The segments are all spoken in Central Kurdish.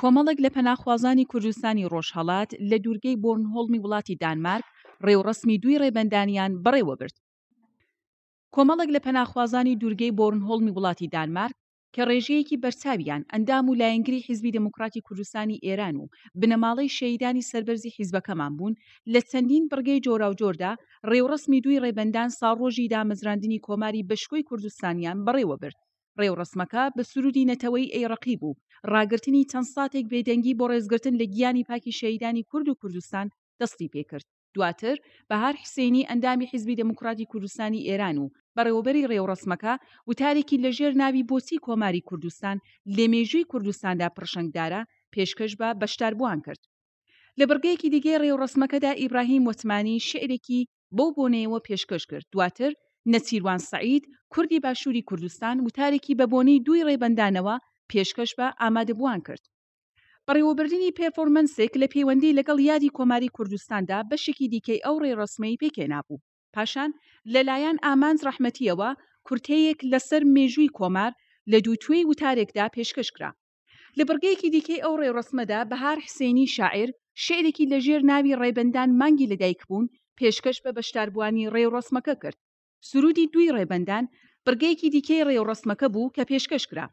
کۆمەڵێک لە پەناخوازانی کوردستانی ڕۆژهەڵات لە دوورگەی بۆرنهۆڵمی وڵاتی دانمارک ڕێوڕسمی دوی ڕێبەندانیان بەڕێوەبرد کۆمەڵێک لە پەناخوازانی دوورگەی بۆرنهۆڵمی وڵاتی دانمارک کە ڕێژەیەکی بەرچاویان ئەندام و لایەنگری حیزبی دموکراتی کوردستانی ئێران و بنەماڵەی شەیدانی سەربەرزی حیزبەکەمان بوون لە چەندین بڕگەی جۆراوجۆردا ڕێوڕسمی دوی ڕێبەندان ساڕۆژی دامەزراندنی کۆماری بەشکۆی کوردستانیان بەڕێوەبرد ڕێوڕەسمەکە بە سروودی نەتەوەیی ئەیڕەقیب و ڕاگرتنی چەند ساتێک بێدەنگی بۆ ڕێزگرتن لە گیانی پاکی شەهیدانی کورد و کوردستان دەستی پێ کرد. دواتر بەهار حسێنی ئەندامی حیزبی دێموکڕاتی کوردستانی ئێران و بەڕێوەبەری ڕێوڕەسمەکە وتارێکی لە ژێر ناوی بۆچی کۆماری کوردستان لە مێژووی کوردستاندا پڕشنگدارە پێشکەش بە بەشداربووان کرد. لە بڕگەیەکی دیگەی ڕێوڕەسمەکەدا ئیبراهیم وەتمانی شیعرێکی، بەو بۆنەیەوە پێشکەش کرد، دواتر نەچیروان سەعید، کوردی باشووری کوردستان وتارێکی بە بۆنەی دووی ڕێبەندانەوە پێشکەش بە ئامادەبووان کرد. بەڕێوەبردنی پێرفۆرمەنسێک لە پێوەندی لەگەڵ یادی کۆماری کوردستاندا بەشێکی دیکەی ئەو ڕێڕەسمەی پێکهێنابوو. پاشان لە لایەن ئامانج ڕەحمەتییەوە کورتەیەک لەسەر مێژووی کۆمار لە دووتوێی وتارێکدا پێشکەش کرا. لە بڕگەیەکی دیکەی ئەو ڕێوڕەسمەدا بەهار حسێنی شاعیر شیعرێکی لەژێر ناوی ڕێبەندان مانگی لەدایکبوون پێشکەش بە بەشداربووانی ڕێوڕەسمەکە کرد. سروودی دووی ڕێبەندان بڕگەیەکی دیکەی ڕێوڕەسمەکە بوو کە پێشکەش کرا.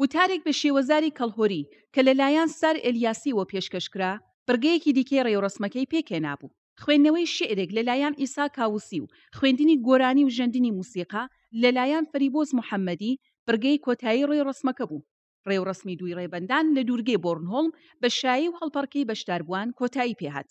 وتارێک بە شێوەزاری کەڵهۆری کە لەلایەن سار ئێلیاسییەوە پێشکەش کرا، بڕگەیەکی دیکەی ڕێوڕەسمەکەی پێکهێنابوو. خوێندنەوەی شیعرێک لە لایان ئیسا کاووسی و خوێندنی گۆرانی و ژەندنی موسیقا لە لایان فەریبۆس محەمەدی، بڕگەی کۆتایی ڕێوڕەسمەکە بوو. ڕێوڕەسمی دووی ڕێبەندان لە دوورگەی بۆرنهۆڵم بە شایی و هەڵپەڕکێی بەشداربووان کۆتایی پێهات.